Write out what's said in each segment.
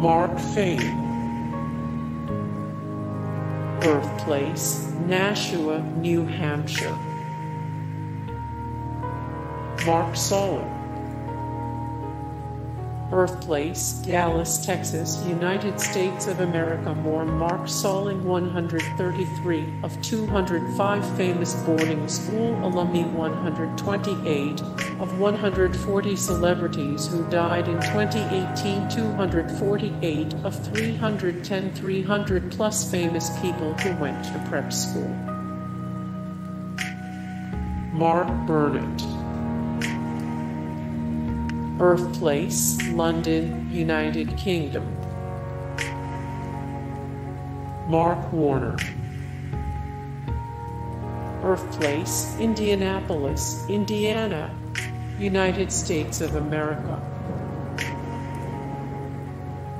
Mark Fayne. Birthplace, Nashua, New Hampshire. Mark Salling. Birthplace, Dallas, Texas, United States of America. More Mark Salling, 133 of 205 famous boarding school alumni, 128 of 140 celebrities who died in 2018, 248 of 310, 300 plus famous people who went to prep school. Mark Burnett. Birthplace, London, United Kingdom. Mark Warner. Birthplace, Indianapolis, Indiana, United States of America.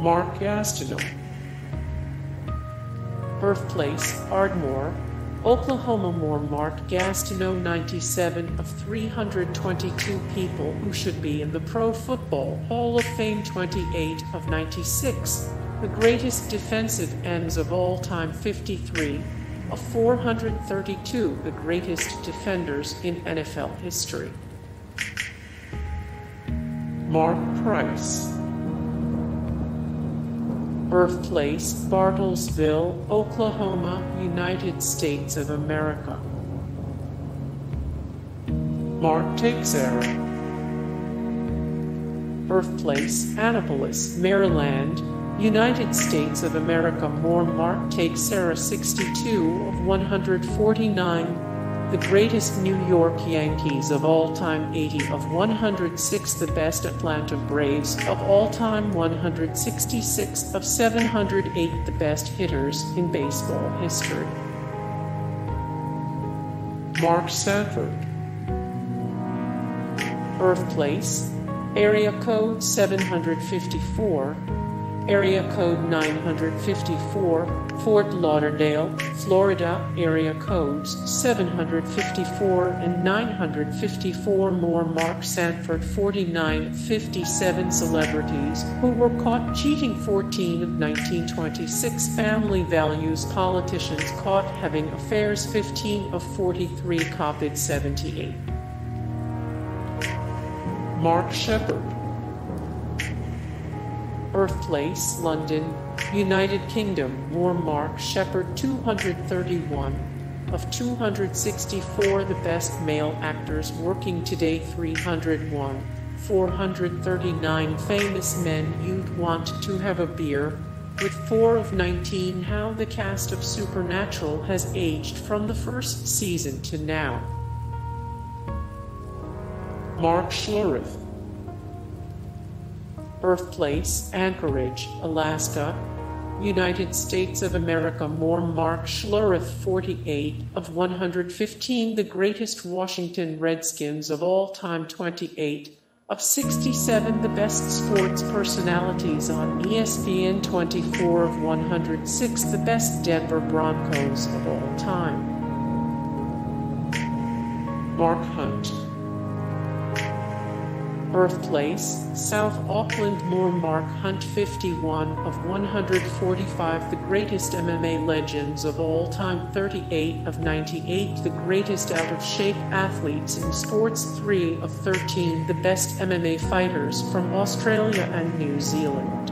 Mark Gastineau. Birthplace, Ardmore, Oklahoma More Mark Gastineau 97 of 322 people who should be in the Pro Football Hall of Fame 28 of 96, the greatest defensive ends of all time 53 of 432, the greatest defenders in NFL history. Mark Price Birthplace, Bartlesville, Oklahoma, United States of America. Mark Teixeira. Birthplace, Annapolis, Maryland, United States of America. More Mark Teixeira 62 of 149 the greatest New York Yankees of all time 80 of 106 the best Atlanta Braves of all time 166 of 708 the best hitters in baseball history. Mark Sanford Birthplace Area Code 754 Area Code 954 Fort Lauderdale, Florida, area codes 754 and 954 more Mark Sanford 49 57 celebrities who were caught cheating 14 of 1926 family values. Politicians caught having affairs. 15 of 43 copied 78 Mark Sheppard Birthplace, London, United Kingdom, War Mark Sheppard 231 of 264 the best male actors working today 301 439 famous men you'd want to have a beer with 4 of 19 how the cast of Supernatural has aged from the first season to now. Mark Schlereth Birthplace, Anchorage, Alaska, United States of America. More Mark Schlereth, 48 of 115, the greatest Washington Redskins of all time, 28 of 67, the best sports personalities on ESPN, 24 of 106, the best Denver Broncos of all time. Mark Hunt birthplace, South Auckland More Mark Hunt 51 of 145 the greatest MMA legends of all time 38 of 98 the greatest out of shape athletes in sports 3 of 13 the best MMA fighters from Australia and New Zealand.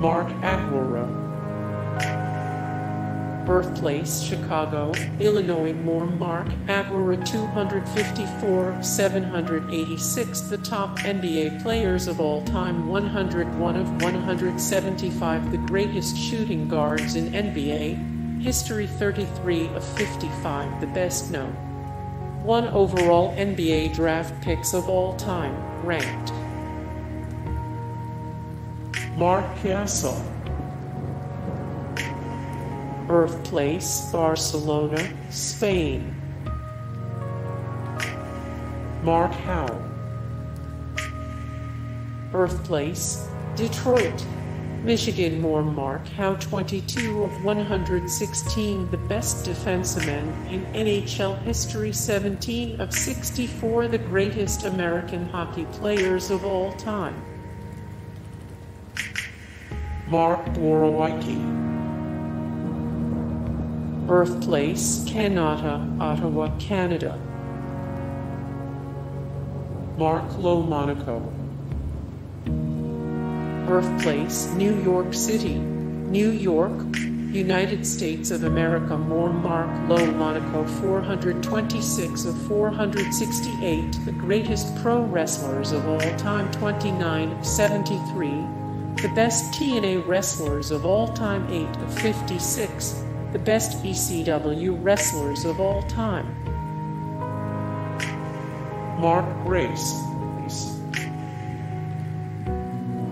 Mark Aguirre birthplace Chicago, Illinois More Mark Aguirre 254 786 the top NBA players of all time 101 of 175 the greatest shooting guards in NBA history 33 of 55 the best known. One overall NBA draft picks of all time ranked. Marc Gasol Birthplace Barcelona, Spain. Mark Howe. Birthplace Detroit, Michigan. More Mark Howe 22 of 116, the best defenseman in NHL history, 17 of 64, the greatest American hockey players of all time. Mark Borowiecki. Birthplace, Kanata, uh, Ottawa, Canada. Mark LoMonaco. Birthplace, New York City, New York, United States of America. More Mark LoMonaco. 426 of 468 the greatest pro wrestlers of all time. 29 of 73 the best TNA wrestlers of all time. 8 of 56 the best ECW wrestlers of all time. Mark Grace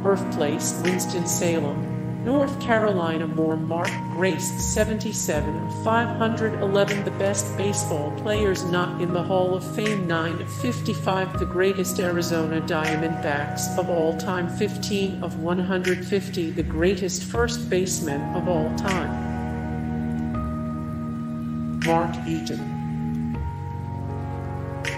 Birthplace Winston-Salem North Carolina more Mark Grace 77 of 511 the best baseball players not in the Hall of Fame 9 of 55 the greatest Arizona Diamondbacks of all time 15 of 150 the greatest first baseman of all time Mark Eaton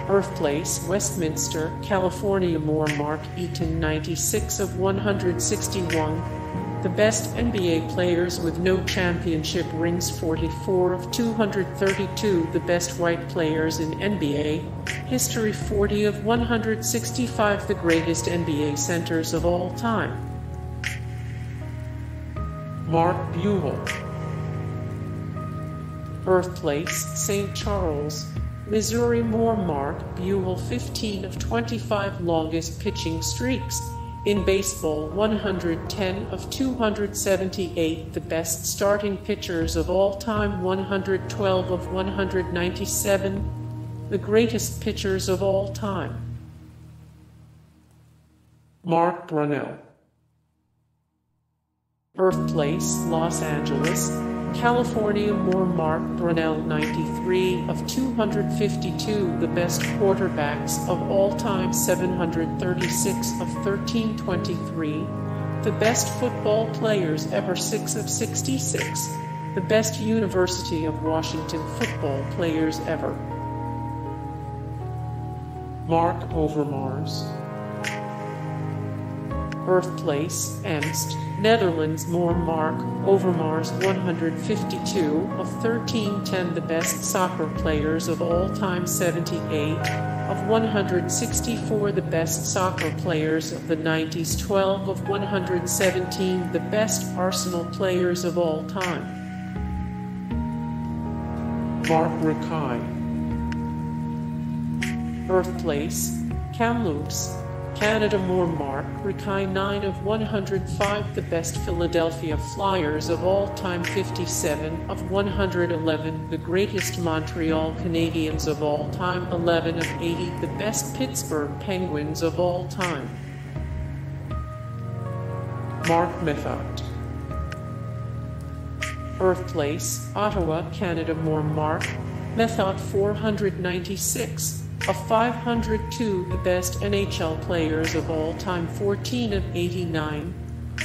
Birthplace, Westminster, California More Mark Eaton 96 of 161 the best NBA players with no championship rings 44 of 232 the best white players in NBA history 40 of 165 the greatest NBA centers of all time. Mark Buehrle Birthplace St. Charles Missouri More Mark Buehrle 15 of 25 longest pitching streaks in baseball, 110 of 278, the best starting pitchers of all time, 112 of 197, the greatest pitchers of all time. Mark Brunell. Birthplace, Los Angeles, California more Mark Brunell 93 of 252 the best quarterbacks of all time 736 of 1323 the best football players ever 6 of 66 the best University of Washington football players ever. Marc Overmars birthplace, Emst, Netherlands more Marc Overmars 152 of 1310 the best soccer players of all time 78 of 164 the best soccer players of the 90s 12 of 117 the best Arsenal players of all time. Mark Recchi. Birthplace Kamloops Canada more Mark Recchi 9 of 105 the best Philadelphia Flyers of all time 57 of 111 the greatest Montreal Canadiens of all time 11 of 80 the best Pittsburgh Penguins of all time. Mark Methot Birthplace Ottawa Canada more Mark Methot 496 of 502 the best NHL players of all time 14 of 89,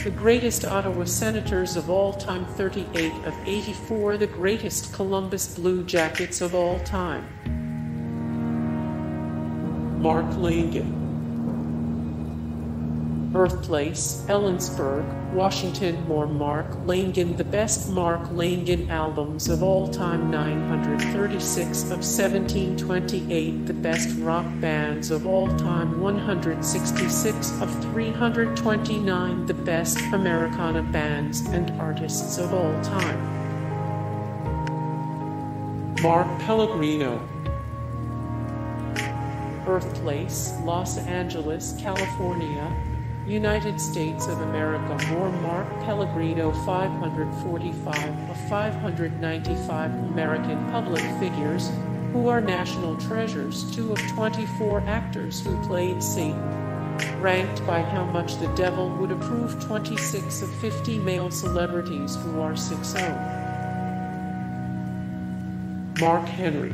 the greatest Ottawa Senators of all time 38 of 84 the greatest Columbus Blue Jackets of all time. Mark Lanegan Birthplace, Ellensburg, Washington More Mark Lanegan The best Mark Lanegan albums of all time 936 of 1728 The best rock bands of all time 166 of 329 The best Americana bands and artists of all time. Mark Pellegrino. Birthplace, Los Angeles, California United States of America more Mark Pellegrino 545 of 595 American public figures who are national treasures, two of 24 actors who played Satan. Ranked by how much the devil would approve 26 of 50 male celebrities who are 6 0. Mark Henry.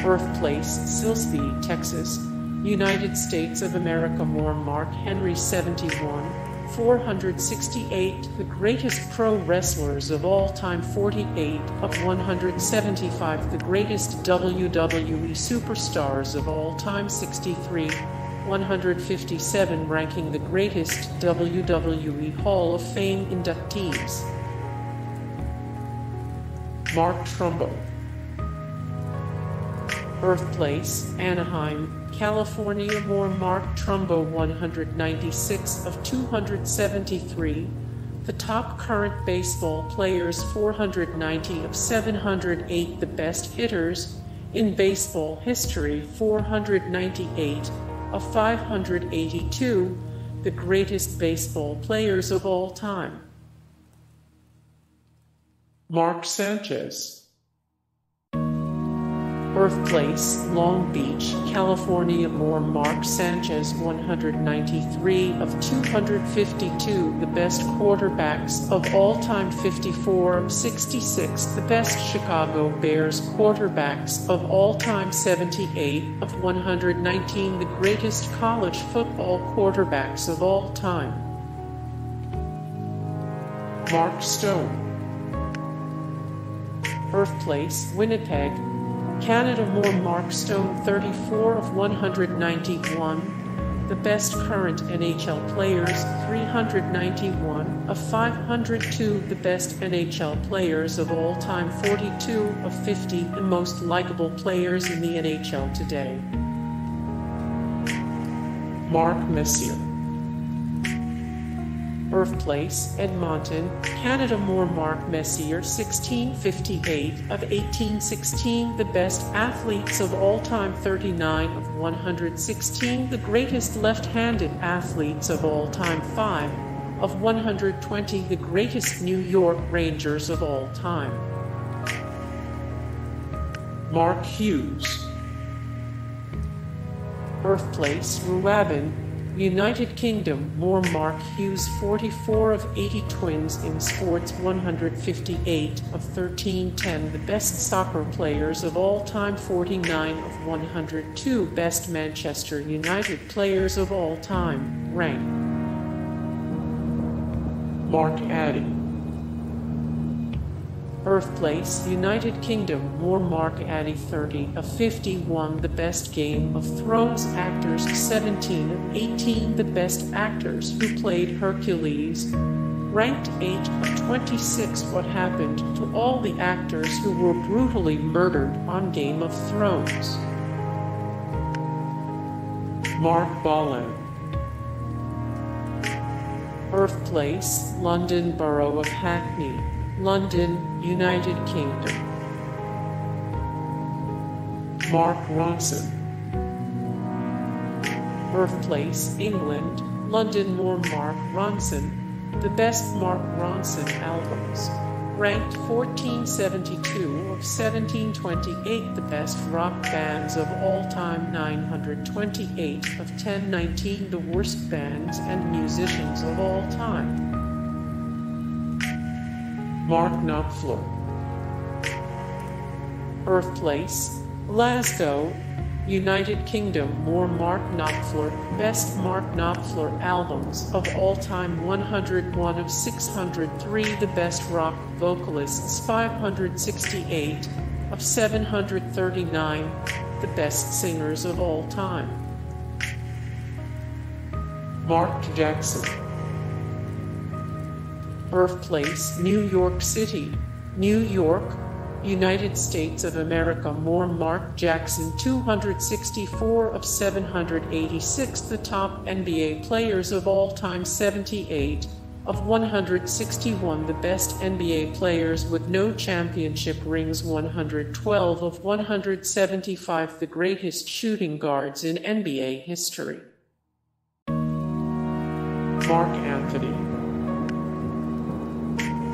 Birthplace, Silsbee, Texas, United States of America more Mark Henry 71, 468 the greatest pro wrestlers of all time 48 of 175 the greatest WWE superstars of all time 63 157 ranking the greatest WWE Hall of Fame inductees. Mark Trumbo Birthplace, Anaheim, California More Mark Trumbo 196 of 273 the top current baseball players 490 of 708 the best hitters in baseball history 498 of 582 the greatest baseball players of all time. Mark Sanchez Birthplace, Long Beach, California. More Mark Sanchez 193 of 252 The best quarterbacks of all time 54 of 66 The best Chicago Bears quarterbacks of all time 78 of 119 The greatest college football quarterbacks of all time. Mark Stone. Birthplace, Winnipeg, Canada More Mark Stone 34 of 191. The best current NHL players 391 of 502. The best NHL players of all time 42 of 50. The most likable players in the NHL today. Mark Messier birthplace, Edmonton, Canada More Mark Messier 1658 of 1816 the best athletes of all time 39 of 116 the greatest left-handed athletes of all time 5 of 120 the greatest New York Rangers of all time. Mark Hughes. Birthplace Ruabon United Kingdom More Mark Hughes 44 of 80 Twins in Sports 158 of 1310 The best soccer players of all time 49 of 102 Best Manchester United players of all time Rank Mark Addy Birthplace, United Kingdom, More Mark Addy 30 of 51 The Best Game of Thrones Actors 17 of 18 The Best Actors Who Played Hercules. Ranked 8 of 26 What Happened to All the Actors Who Were Brutally Murdered on Game of Thrones? Marc Bolan. Birthplace, London Borough of Hackney London, United Kingdom. Mark Ronson. Birthplace, England, London More Mark Ronson. The best Mark Ronson albums. Ranked 1472 of 1728 the best rock bands of all time 928 of 1019 the worst bands and musicians of all time. Mark Knopfler. Birthplace, Glasgow, United Kingdom. More Mark Knopfler Best Mark Knopfler Albums of All Time. 101 of 603 The Best Rock Vocalists. 568 of 739 The Best Singers of All Time. Mark Jackson birthplace, New York City, New York, United States of America. More Mark Jackson, 264 of 786. The top NBA players of all time, 78 of 161. The best NBA players with no championship rings, 112 of 175. The greatest shooting guards in NBA history. Marc Anthony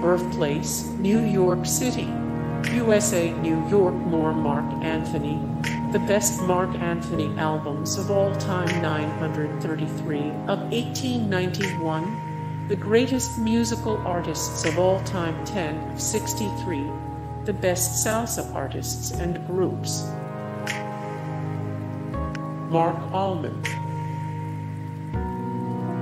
birthplace, New York City, USA, New York. More Marc Anthony, the best Marc Anthony albums of all time 933 of 1891, the greatest musical artists of all time 10 of 63, the best salsa artists and groups. Marc Almond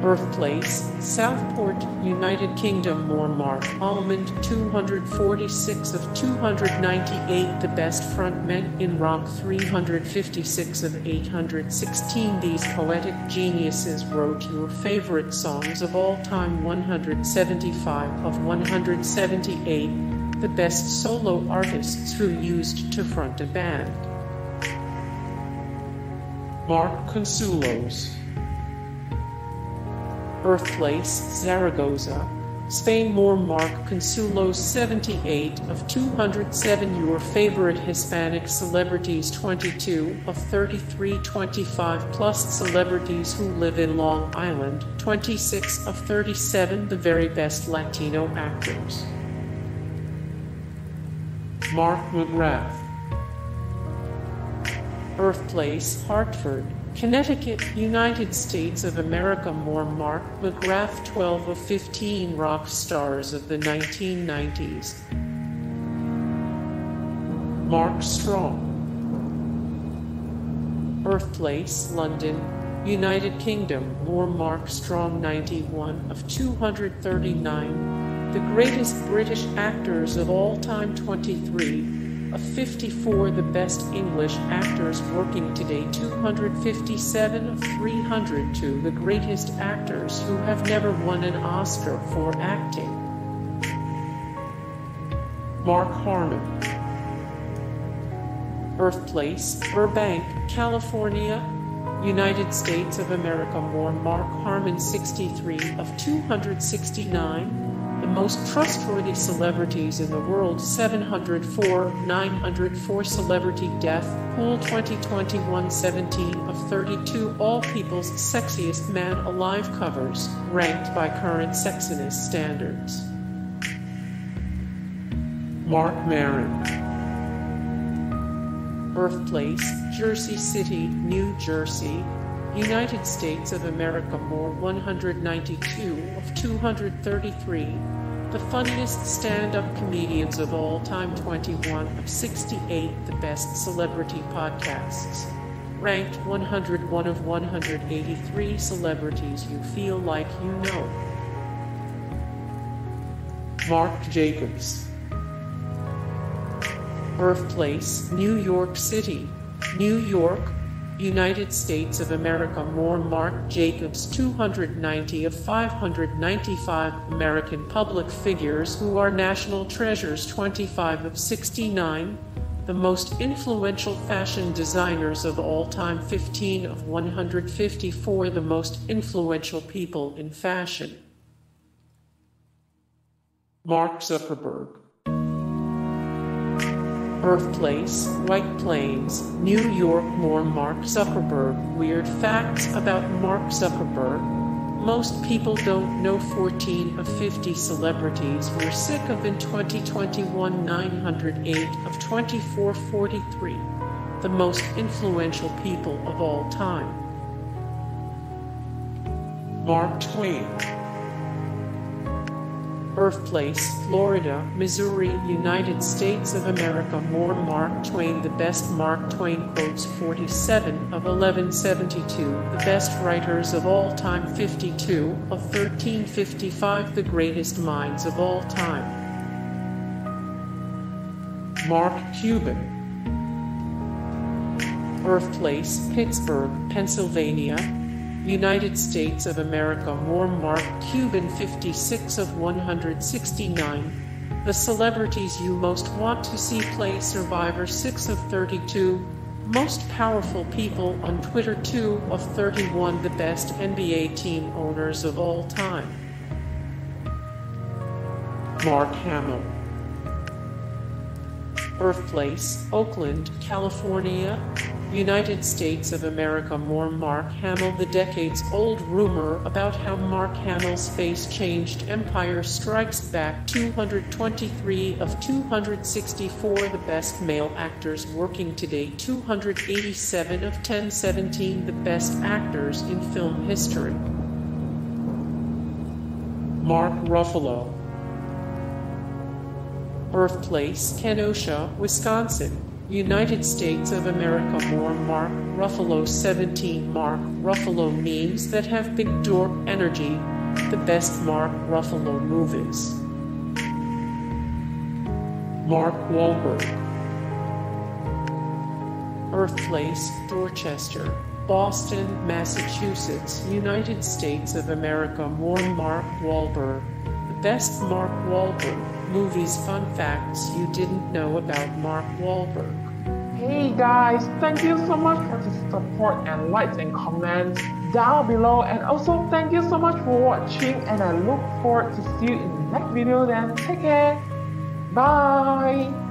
Birthplace, Southport, United Kingdom Moormark, Almond 246 of 298 The best frontmen in rock 356 of 816 These poetic geniuses wrote your favorite songs of all time. 175 of 178 The best solo artists who used to front a band. Mark Consuelos birthplace, Zaragoza, Spain more Mark Consuelos 78 of 207 Your favorite Hispanic celebrities 22 of 33 25 plus celebrities who live in Long Island 26 of 37 The very best Latino actors. Mark McGrath. Birthplace Hartford Connecticut, United States of America More Mark McGrath 12 of 15 rock stars of the 1990s. Mark Strong Birthplace, London, United Kingdom More Mark Strong 91 of 239. The greatest British actors of all time 23 of 54 the best English actors working today 257 of 302 the greatest actors who have never won an Oscar for acting. Mark Harmon. Birthplace, Burbank, California, United States of America. More Mark Harmon 63 of 269 the most trustworthy celebrities in the world 704 904 celebrity death pool 2021 17 of 32 all people's sexiest man alive covers ranked by current sexiness standards Marc Maron birthplace jersey city new jersey United States of America More 192 of 233. The funniest stand-up comedians of all time 21 of 68 the best celebrity podcasts. Ranked 101 of 183 celebrities you feel like you know. Marc Jacobs Birthplace New York City New York United States of America More Marc Jacobs 290 of 595 American public figures who are national treasures 25 of 69 the most influential fashion designers of all time 15 of 154 the most influential people in fashion. Mark Zuckerberg birthplace, White Plains, New York. More Mark Zuckerberg. Weird facts about Mark Zuckerberg. Most people don't know 14 of 50 celebrities were sick of in 2021 908 of 2443. The most influential people of all time. Mark Twain birthplace, Florida, Missouri, United States of America. More Mark Twain, the best Mark Twain quotes 47 of 1172, the best writers of all time 52 of 1355, the greatest minds of all time. Mark Cuban Birthplace, Pittsburgh, Pennsylvania, United States of America More Mark Cuban 56 of 169. The celebrities you most want to see play Survivor 6 of 32. Most powerful people on Twitter 2 of 31. The best NBA team owners of all time. Mark Hamill. Birthplace, Oakland, California, United States of America More Mark Hamill The decades-old rumor about how Mark Hamill's face changed Empire Strikes Back 223 of 264 The best male actors working today 287 of 1017 The best actors in film history. Mark Ruffalo. Birthplace, Kenosha, Wisconsin United States of America more Mark Ruffalo 17 Mark Ruffalo memes that have big door energy, the best Mark Ruffalo movies. Mark Wahlberg, Earth Place, Dorchester, Boston, Massachusetts, United States of America more Mark Wahlberg, the best Mark Wahlberg movies fun facts you didn't know about Mark Wahlberg. Hey guys, thank you so much for the support and likes and comments down below and also thank you so much for watching and I look forward to see you in the next video then take care. Bye.